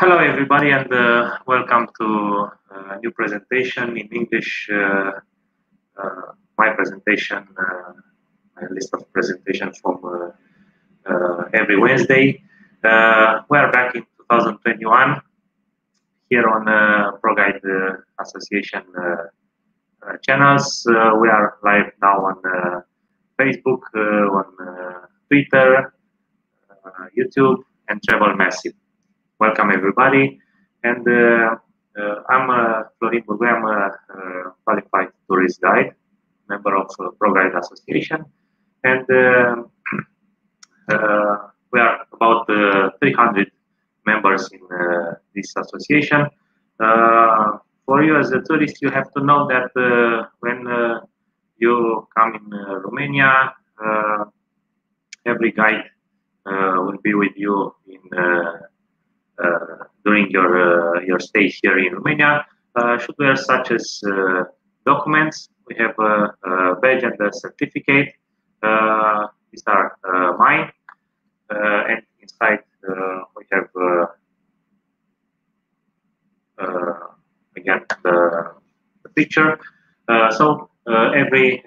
Hello, everybody, and uh, welcome to a new presentation in English. Uh, uh, my presentation, uh, my list of presentations from uh, uh, every Wednesday. we are back in 2021 here on uh, ProGuide Association channels. we are live now on Facebook, on Twitter, YouTube, and Travel Massive welcome everybody. And uh, uh, I'm uh, Florin Burgui, I'm a uh, qualified tourist guide, member of uh, ProGuide Association. And uh, uh, we are about 300 members in this association. for you as a tourist, you have to know that when you come in Romania, every guide will be with you in uh, Uh, during your uh, your stay here in Romania uh, should wear such as uh, documents. We have a, a badge and a certificate. Uh, these are mine, and inside we have again the, the picture. so every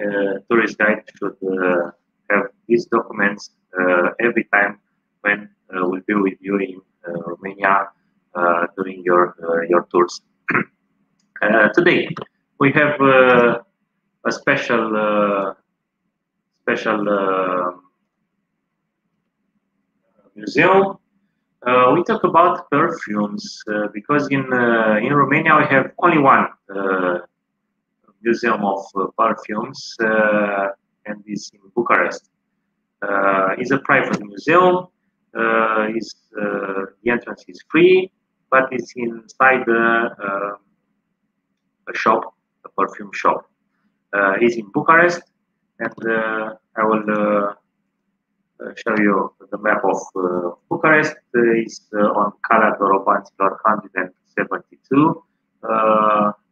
tourist guide should have these documents every time when we'll be with you in uh, Romania uh, during your uh, your tours. today we have a special special museum. Uh, we talk about perfumes uh, because in uh, in Romania we have only one museum of perfumes, and it's in Bucharest. it's a private museum uh, Uh, is uh, the entrance is free, but it's inside the, uh, a shop, a perfume shop. Uh, it's in Bucharest, and uh, I will show you the map of Bucharest. it's on Calea Dorobanților 172.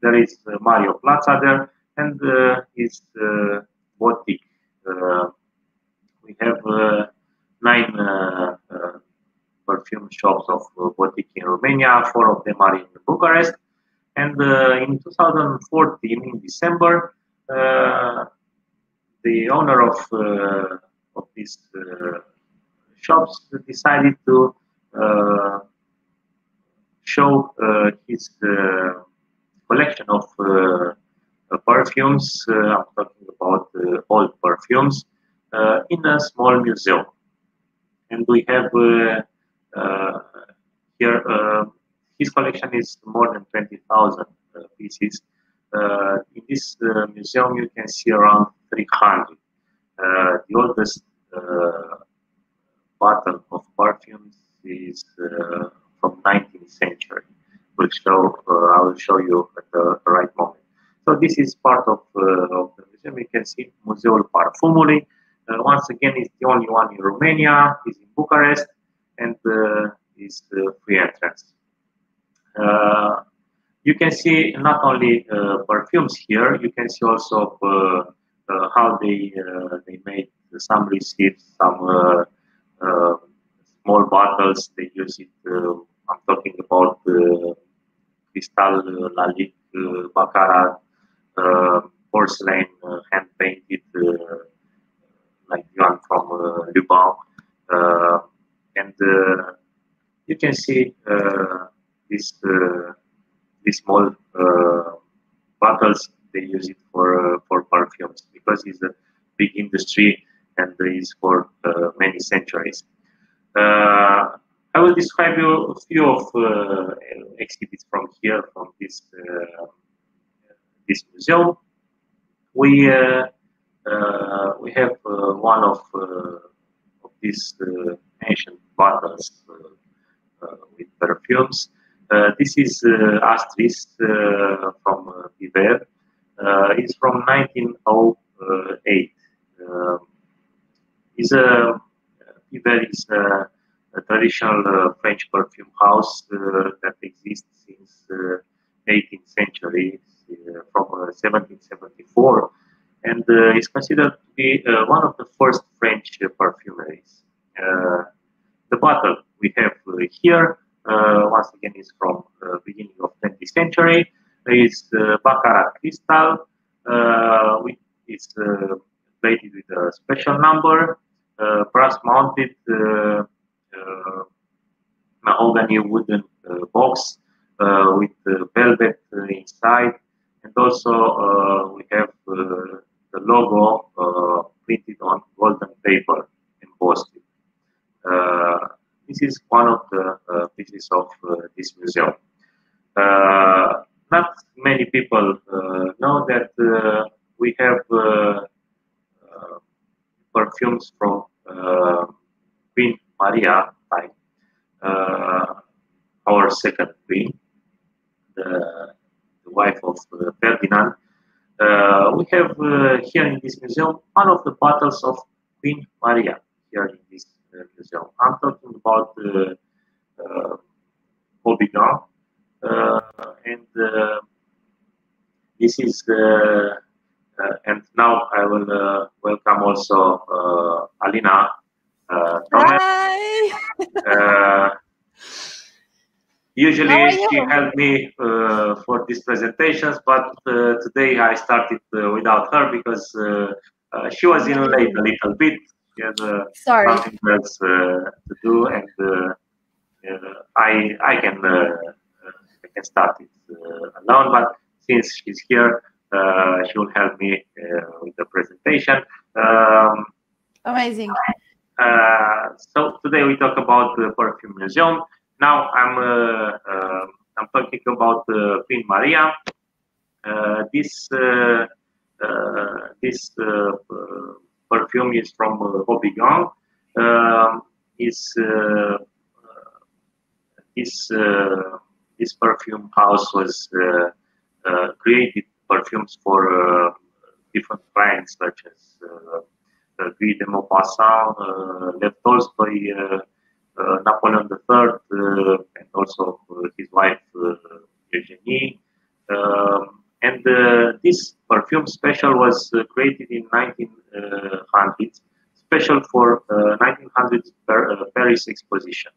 there is Mario Plaza there, and it's boutique. we have nine uh, uh, perfume shops of uh, boutique in Romania. Four of them are in Bucharest. And uh, in 2014, in December, uh, the owner of uh, of these shops decided to show his collection of perfumes. I'm talking about old perfumes in a small museum we have uh, uh, here uh, his collection is more than 20,000 pieces. in this museum, you can see around 300. the oldest bottle of perfumes is from 19th century. We'll show, I will show you at the right moment. So this is part of, of the museum. You can see Muzeul Parfumului, uh, once again, it's the only one in Romania, it's in Bucharest, and uh, is free entrance. Uh, you can see not only uh, perfumes here, you can see also uh, uh, how they they made some receipts, some small bottles. They use it. I'm talking about Cristal, Lalique, Baccarat, porcelain, hand painted like one from uh, Lubin. Uh, and uh, you can see this these small bottles they use it for for perfumes because it's a big industry and is for many centuries. I will describe you a few of uh, exhibits from here, from this uh, this museum. We uh, uh, we have uh, one of, uh, of these ancient bottles with perfumes. this is Astris from uh, it's from 1908. Um, is a Piver is a, a traditional uh, French perfume house uh, that exists since uh, 18th century, from 1774 and uh, is considered to be uh, one of the first French perfumeries. Uh, the bottle we have uh, here uh, once again, is from uh, beginning of 20th century. It's Baccarat crystal. it's plated with a special number, brass mounted mahogany wooden box with velvet inside and also we have the logo uh, printed on golden paper embossed. Uh, this is one of the uh, pieces of this museum. not many people know that we have perfumes from Queen Maria time, our second queen, the, the wife of Ferdinand, uh, Uh, we have uh, here in this museum one of the battles of Queen Maria here in this uh, museum. I'm talking about uh, uh, uh and this is and now I will welcome also Alina Hi. Usually she helped me uh, for these presentations, but uh, today I started uh, without her because uh, uh, she was in late a little bit. She had uh, something else to do, and I I can I can start it alone. But since she's here, she will help me with the presentation. Um, Amazing. so today we talk about the perfume museum. Now I'm uh, uh, I'm talking about uh, Queen Maria. this this perfume is from Houbigant. Um, is this this perfume house was created perfumes for different brands such as uh, Guy de Maupassant, uh, Tolstoy, uh, uh, Uh, Napoleon III uh, and also uh, his wife uh, Eugenie. Um, and uh, this perfume special was created in 1900, special for 1900 Paris exposition.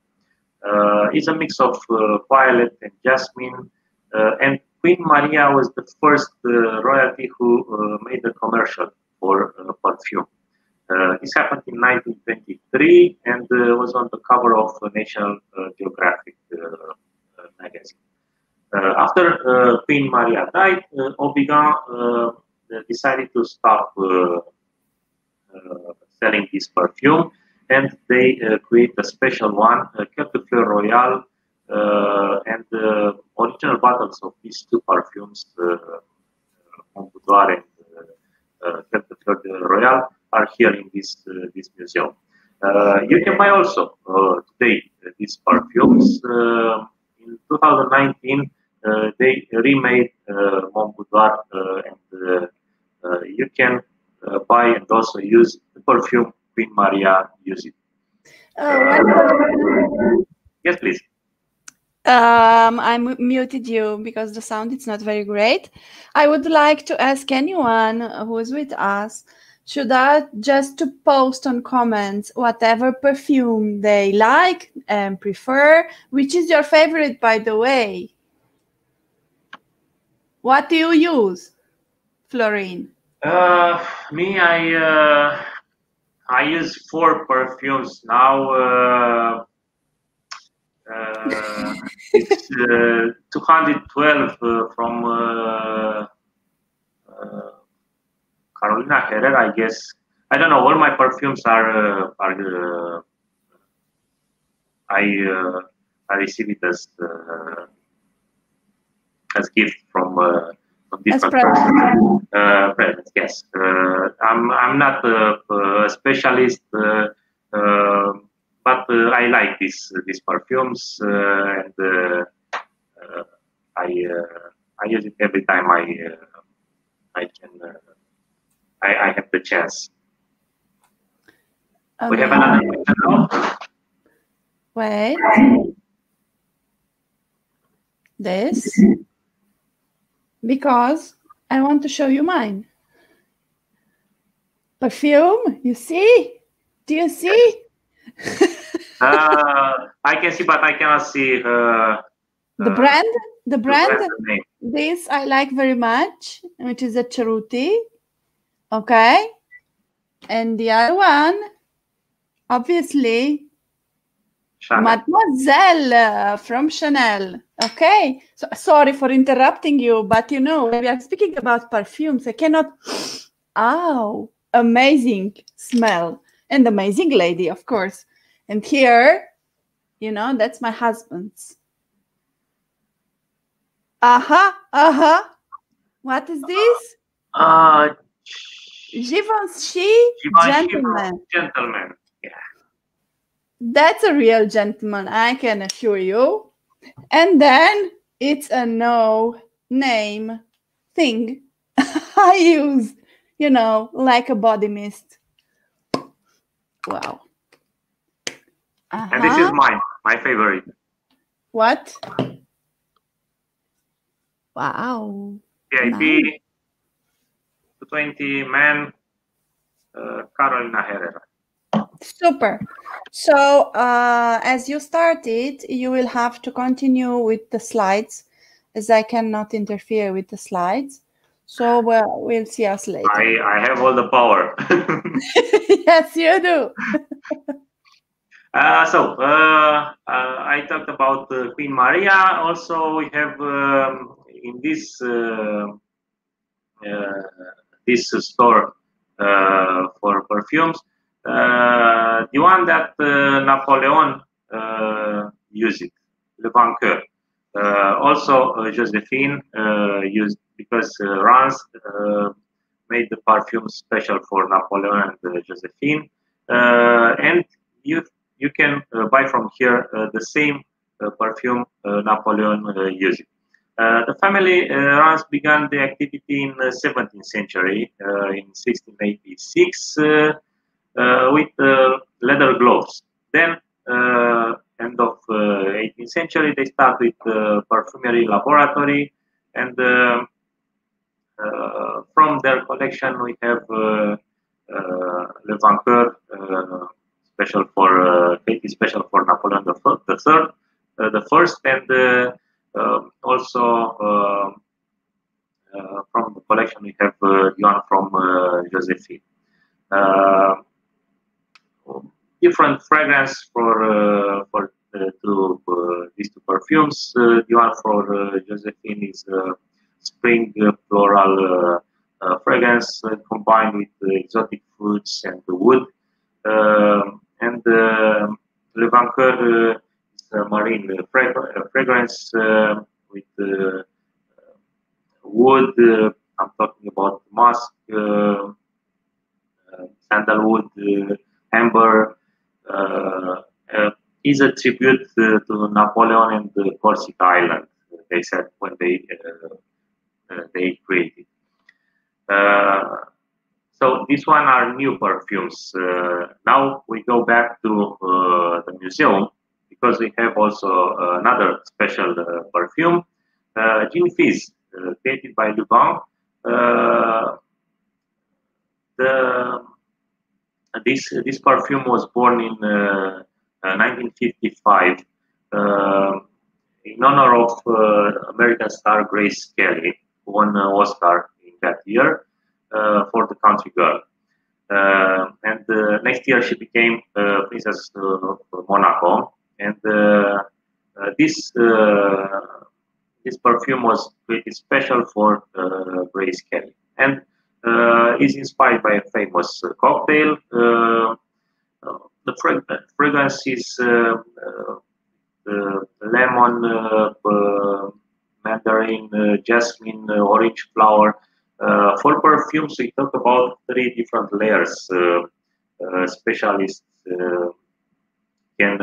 it's a mix of violet and jasmine, and Queen Maria was the first royalty who made a commercial for perfume. Uh, this happened in 1923 and uh, was on the cover of National uh, Geographic magazine. after Queen Maria died, uh, decided to stop selling this perfume and they create a special one, uh, de Fleur Royal, and the original bottles of these two perfumes, uh, Mon Boudoir and uh, Coeur Fleur Royal, are here in this uh, this museum. Uh, you can buy also uh, today uh, these perfumes. Uh, in 2019, uh, they remade Mon Boudoir and you can buy and also use the perfume Queen Maria use it. yes, please. Um, I muted you because the sound is not very great. I would like to ask anyone who is with us should I just to post on comments whatever perfume they like and prefer? Which is your favorite, by the way? What do you use, Florine? Uh, me, I uh, I use four perfumes now. Uh, uh, it's uh, 212 uh, from uh, Carolina Herrera, I guess. I don't know. All my perfumes are uh, are uh, I uh, I receive it as uh, as gift from uh, from different presents. Uh, presents. Yes, uh, I'm I'm not a, a specialist, uh, uh, but uh, I like these these perfumes uh, and uh, uh, I uh, I use it every time I uh, I can. Uh, I, I have the chance. Okay. We have another question now. Wait. This. Because I want to show you mine. Perfume, you see? Do you see? I can see, but I cannot see the brand. The brand. The brand this I like very much, which is a Cerruti. Okay. And the other one, obviously, Chanel. Mademoiselle uh, from Chanel. Okay. So sorry for interrupting you, but you know, we are speaking about perfumes. I cannot. Oh, amazing smell and amazing lady, of course. And here, you know, that's my husband's. Uh-huh, uh-huh. What is this? Uh, Givenchy gentleman. Gentleman, yeah. That's a real gentleman, I can assure you. And then it's a no name thing I use, you know, like a body mist. Wow. Uh-huh. And this is uh-huh. mine, my favorite. What? Wow. VIP nice. 20 men, uh, Carolina Herrera. Super. So uh, as you started, you will have to continue with the slides as I cannot interfere with the slides. So well, we'll see us later. I, I have all the power. yes, you do. uh, so uh, uh, I talked about uh, Queen Maria. Also, we have um, in this uh, uh, this store uh, for perfumes uh, the one that uh, Napoleon used, Le Vainqueur. also, Josephine used because Rancé made the perfume special for Napoleon and Josephine. and you you can uh, buy from here uh, the same uh, perfume Napoleon used. Uh, the family uh, Rancé began the activity in the 17th century, uh, in 1686, uh, uh, with uh, leather gloves. Then, end of 18th century, they start with perfumery laboratory, and um, from their collection we have Le Vainqueur, special for Katie, special for Napoleon the third, the first, and um, Um, also, um, uh, from the collection, we have uh, one from uh, Josephine. Um, different fragrance for uh, for uh, two, uh, these two perfumes. the one for Josephine is spring floral fragrance combined with exotic fruits and wood. Um, and um, Le Vainqueur uh, marine uh, fragrance uh, with uh, wood. Uh, I'm talking about musk, uh, sandalwood, amber. is a tribute to Napoleon and the Corsica Island. They said when they they created. So this one are new perfumes. Uh, now we go back to uh, the museum because we have also uh, another special uh, perfume, uh, Gin Fizz, created by Lubin. the this this perfume was born in 1955 in honor of American star Grace Kelly, who won an Oscar in that year for the country girl. Uh, and uh, next year she became uh, Princess of Monaco and uh, uh, this uh, this perfume was pretty special for Grace Kelly and is inspired by a famous cocktail. the fragrance is lemon, mandarin, jasmine, orange flower. Uh, for perfumes, we talk about three different layers. Uh, uh, specialists can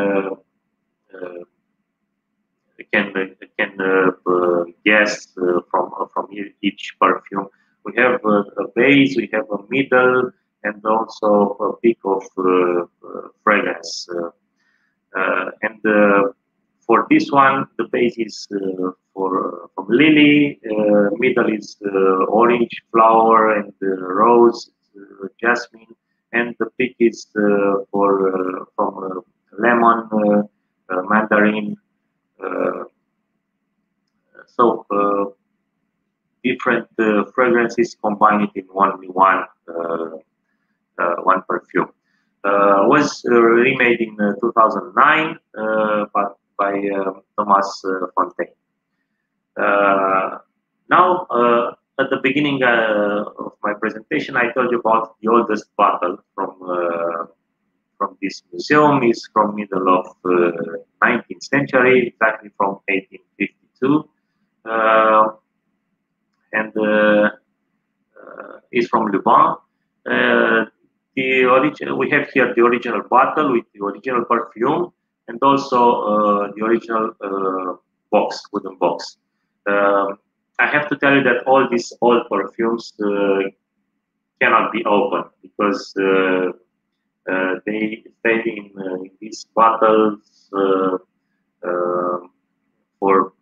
can can uh, uh, guess uh, from uh, from each perfume. We have uh, a base, we have a middle, and also a peak of fragrance. and for this one, the base is for from lily, middle is orange flower and rose, jasmine, and the peak is for from lemon, Uh, mandarin. Uh, so uh, different fragrances combined in only one one perfume. was remade in 2009, but by um, Thomas Fontaine. now, at the beginning uh, of my presentation, I told you about the oldest bottle from uh, from this museum. is from middle of uh, 19th century, exactly from 1852, and is from Louvain. the origin we have here the original bottle with the original perfume and also uh, the original uh, box, wooden box. Um, I have to tell you that all these old perfumes uh, cannot be opened because uh, uh, they stay in, in, these bottles um, for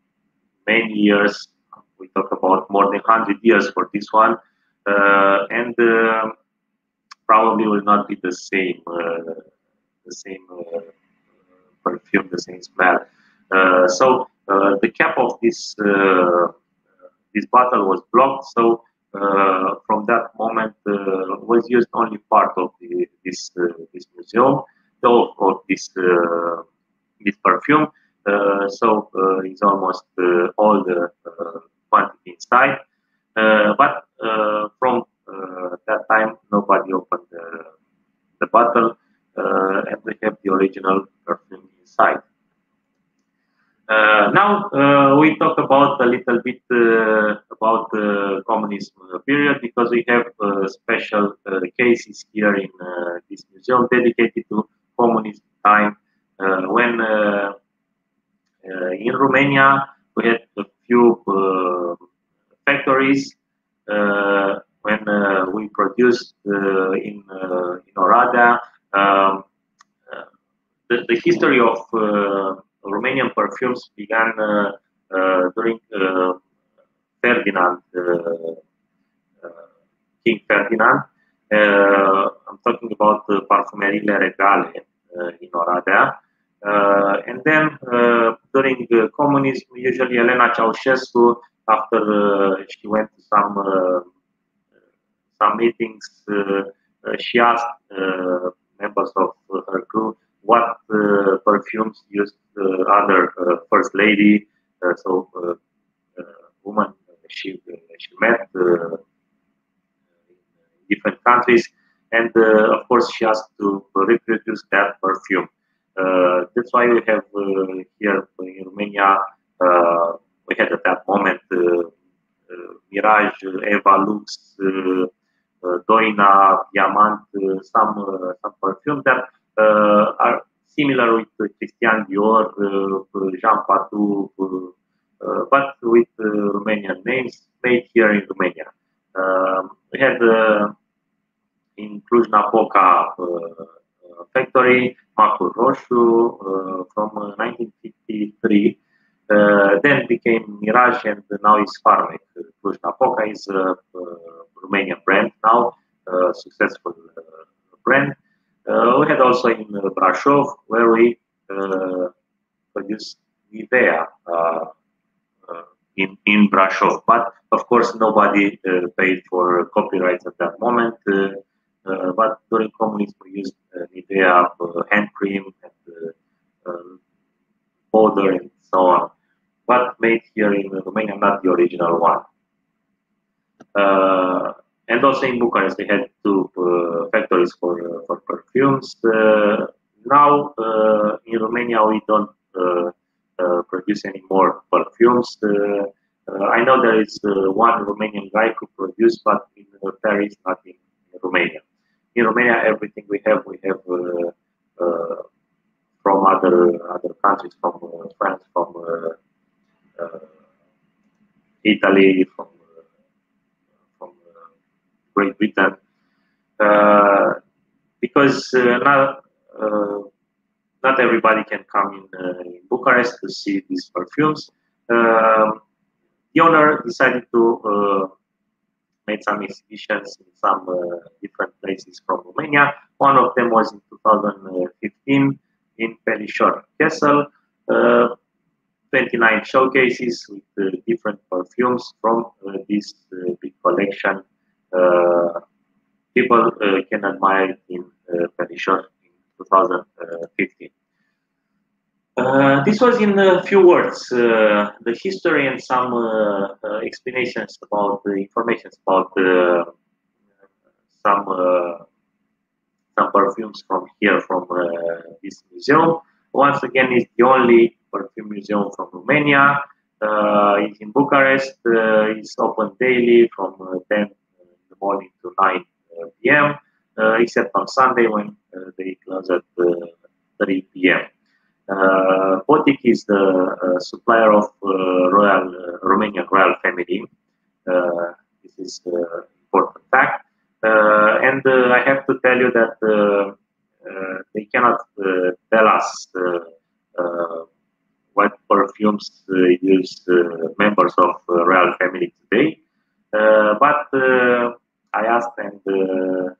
many years. We talk about more than 100 years for this one. and probably will not be the same the same uh, perfume, the same smell. Uh, so uh, the cap of this this bottle was blocked. So uh, Uh, from that moment uh, was used only part of the, this uh, this museum, of, of this uh, this perfume. Uh, so it's almost all the quantity inside. but from that time, nobody opened the, the bottle, and we have the original perfume inside. Uh, now uh, we talk about a little bit uh, about the communism period because we have uh, special uh, cases here in uh, this museum dedicated to communist time when in Romania we had a few factories when we produced in in Oradea um, the, the history of Romanian perfumes began uh, uh, during uh, Ferdinand, King Ferdinand. I'm talking about the Parfumeriile Regale in Oradea. and then during communism, usually Elena Ceausescu, after she went to some some meetings, she asked perfumes used uh, other uh, first lady, uh, so uh, uh, woman she she met in different countries, and of course she has to reproduce that perfume. that's why we have here in Romania we had at that moment Mirage, Eva Lux, Doina, Diamant, some some perfume that uh, are similar with uh, Christian Dior, uh, uh, Jean Patou, uh, uh but with Romanian names made here in Romania. Um, we had in Cluj-Napoca factory, Macul Roșu, from 1953. Uh, then became Mirage and now is Farmec. Cluj-Napoca is a, a Romanian brand now, successful uh, brand. Uh, we had also in uh, Brasov where we uh, produced Nivea in, in Brasov. But of course, nobody paid for copyrights at that moment. but during communism, we used Nivea hand cream and powder and so on but made here in Romania, not the original one. Uh, and also in Bucharest, they had two uh, factories for uh, for perfumes. Uh, now uh, in Romania, we don't uh, uh, produce any more perfumes. I know there is one Romanian guy who produces, but in Paris, not in, in, Romania. In Romania, everything we have, we have from other other countries, from France, from Italy, from Great Britain, uh, because uh, not uh, not everybody can come in, in, Bucharest to see these perfumes. Um, the owner decided to make some exhibitions in some different places from Romania. One of them was in 2015 in Pelișor Castle. 29 showcases with different perfumes from this big collection. People can admire in uh, in 2015. Uh, this was in a few words uh, the history and some uh, uh explanations about the information about uh, some some perfumes from here from this museum. Once again, it's the only perfume museum from Romania. it's in Bucharest. it's open daily from 10 in the morning to 9 uh, p.m. Uh, except on Sunday when uh, they close at 3 p.m. Uh, Botic is the uh, supplier of uh, royal Romanian royal family. this is important fact. and I have to tell you that they cannot tell us what perfumes use members of royal family today. but I asked and uh,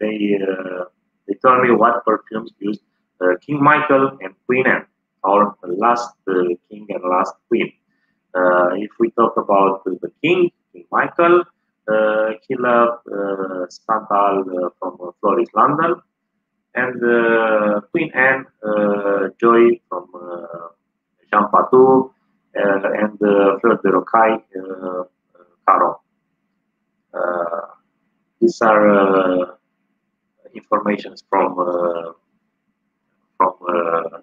they uh, they told me what perfumes used uh, King Michael and Queen Anne, our last uh, king and last queen. Uh, if we talk about the king, King Michael, uh, he loved Santal from Floris London, and Queen Anne, Joy from Jean Patou, and Fleur de Rocaille, Caron. These are uh, informations from uh, from uh,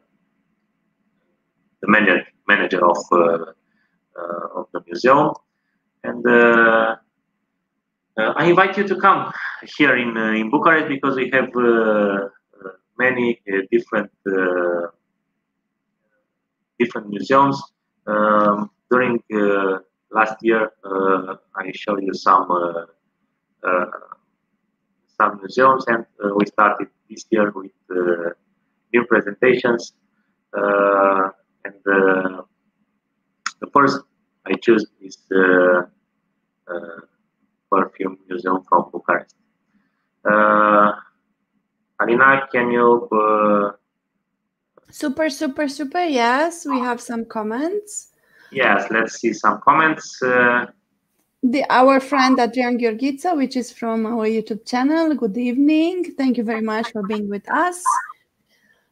the manager manager of uh, uh, of the museum, and uh, I invite you to come here in in Bucharest because we have many different different museums. Um, during last year, I showed you some some museums, and uh, we started this year with uh, new presentations. Uh, and uh, the first I choose is the uh, Perfume Museum from Bucharest. Alina, can you Super, super, super. Yes, we have some comments. Yes, let's see some comments. Uh, the our friend Adrian Georgica, which is from our YouTube channel. Good evening. Thank you very much for being with us.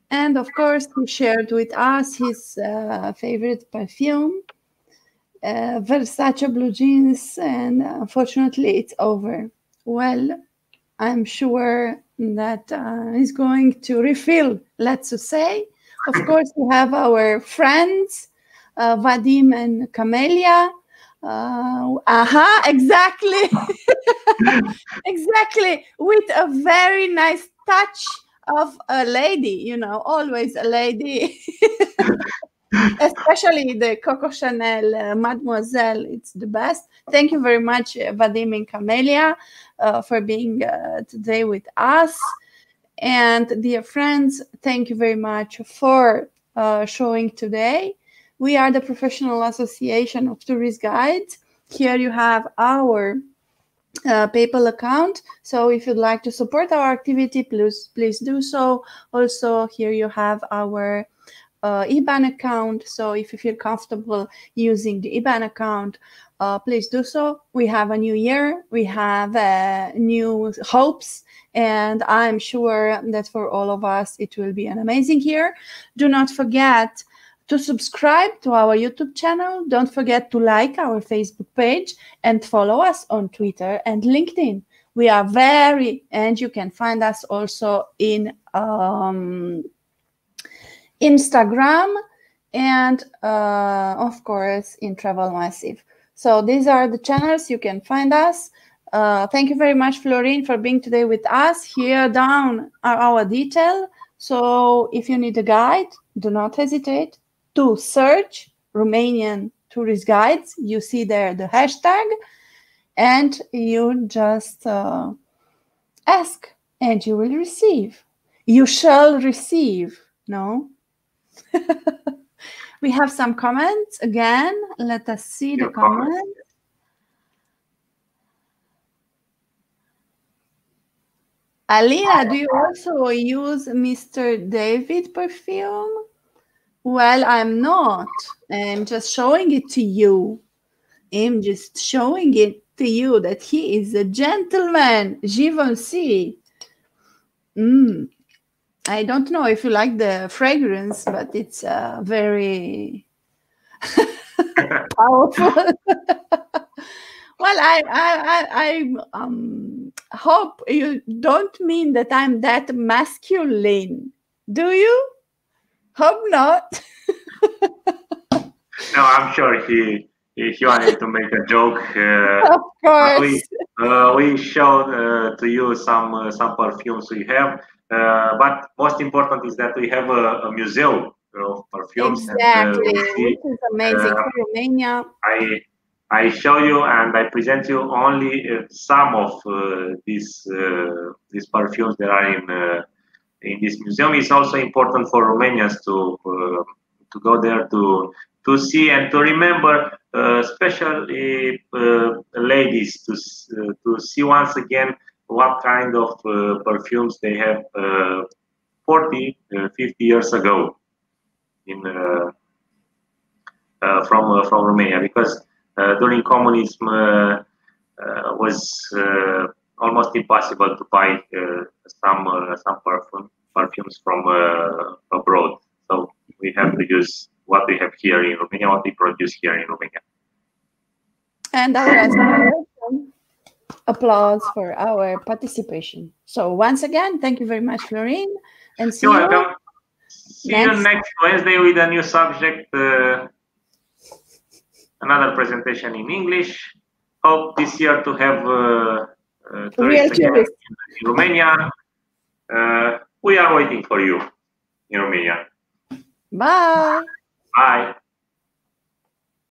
And of course, he shared with us his uh, favorite perfume, uh, Versace blue jeans, and unfortunately, it's over. Well, I'm sure that uh, he's going to refill, let's say. Of course, we have our friends, uh, Vadim and Camelia. Uh, aha, exactly. exactly. With a very nice touch of a lady, you know, always a lady. Especially the Coco Chanel uh, Mademoiselle, it's the best. Thank you very much, uh, Vadim and Camelia, uh, for being uh, today with us. And dear friends, thank you very much for uh, showing today. We are the Professional Association of Tourist Guides. Here you have our uh, PayPal account. So if you'd like to support our activity, please please do so. Also, here you have our uh, IBAN account. So if you feel comfortable using the IBAN account, uh, please do so. We have a new year, we have uh, new hopes, and I'm sure that for all of us, it will be an amazing year. Do not forget to subscribe to our YouTube channel. Don't forget to like our Facebook page and follow us on Twitter and LinkedIn. We are very, and you can find us also in um, Instagram and, uh, of course, in Travel Massive. So these are the channels you can find us. Uh, thank you very much, Florine, for being today with us. Here down are our details. So if you need a guide, do not hesitate to search Romanian tourist guides. You see there the hashtag, and you just uh, ask, and you will receive. You shall receive. No. we have some comments again. Let us see Your the comments. comments. Alina, do you also use Mr. David perfume? Well, I'm not. I'm just showing it to you. I'm just showing it to you that he is a gentleman. Givenchy. Mm. I don't know if you like the fragrance, but it's uh, very powerful. well, I, I, I, I um, hope you don't mean that I'm that masculine. Do you? Hope not. no, I'm sure he he wanted to make a joke. Uh, of course. We, uh, we showed uh, to you some uh, some perfumes we have, uh, but most important is that we have a, a museum of perfumes. Exactly, and, which is amazing for Romania. I I show you and I present you only some of these these perfumes that are in in this museum. It's also important for Romanians to to go there to to see and to remember, uh, especially uh, ladies, to uh, to see once again what kind of uh, perfumes they have uh, 40, uh, 50 years ago in from from Romania, because during communism was almost impossible to buy some some perfume, perfumes from abroad. So we have to use what we have here in Romania, what we produce here in Romania. And our applause for our participation. So once again, thank you very much, Florin, and see You're you welcome. See next. you next Wednesday with a new subject, uh, another presentation in English. Hope this year to have uh, uh, tourists in, in Romania. Uh, we are waiting for you in Romania. Bye. Bye.